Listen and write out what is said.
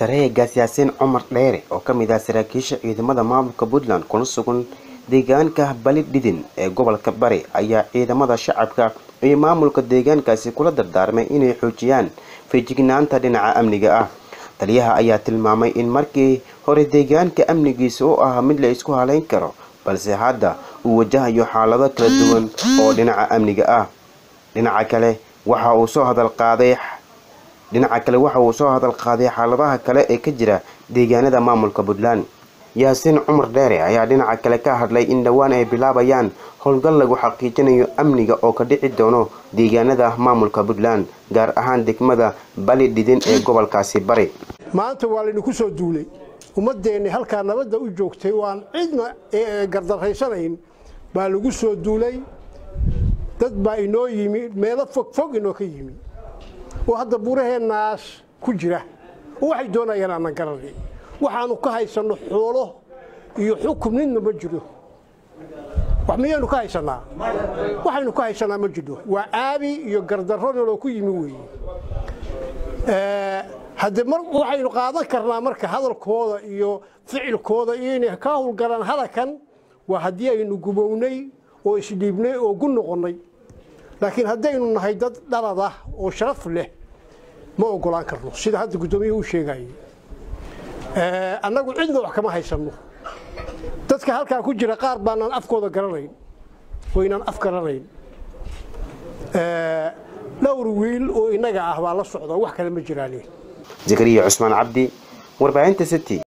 sareegaas yaasiin cumar dheere oo ka mid ah saraakiisha ciidamada maamulka puntland kuna sugan deegaanka bali dhidin ee gobolka bari ayaa ciidamada shacabka iyo maamulka deegaankaasi kula dardaarmay inay xoojiyaan feejignaanta dhinaca amniga ah. Taliyaha ayaa tilmaamay in markii hore deegaanka amnigiisa u ahaa mid la isku haleyn karo balse hadda uu wajahayo xaalado kala duwan oo dhinaca amniga ah. Dhinaca kale waxa uu soo hadal qaaday dhinaca kale waxa uu soo hadal qaaday xaaladaha kale ee ka jira deegaanada maamulka puntland. Yaasiin cumar dheere ayaa dhinaca kale ka hadlay in dhowaan ay bilaabayaan howlgal lagu xaqiijinayo amniga oo ka dhici doono deegaanada maamulka puntland gaar ahaan degmada bali dhidin ee gobolkaasi bari maanta waa laydinku soo duulay. Ummadeenni halkaa nabadda u joogtay oo aan cidna gardarraysanayn. Baa lagu soo duulay. Dad baa inoo yimi meelo fogfog inoo ka yimi oo hadda buuraheennaas ku jira oo waxay doonayaan aanan garanay. Waxaanu ka haysanno xoolo iyo xukum midna ma jiro. Wax miyaynu ka haysannaa? Waxaynu ka haysannaa ma jiro. Waa aabi iyo gardarro noloo ku yimi weeye. Hadde waxaynu qaadan karnaa marka hadalkooda iyo ficilkooda iyo inay ka howlgalaan halakan waa haddii aynu gubownay oo isdhiibnay oo gu noqonnay laakiin haddaynu nahay dad dhalad ah oo sharaf leh ma ogolaan karno. Sida hadda guddoomiyuhu u sheegayay annagu cidna wax kama haysanno. Dadka halkaa ku jira qaar baanaan afkooda garanayn waynaan af garanayn. Dhowr wiil oo innaga ah baa la socda wax kale ma jiraan zakariya cusmaan cabdi warbaahinta city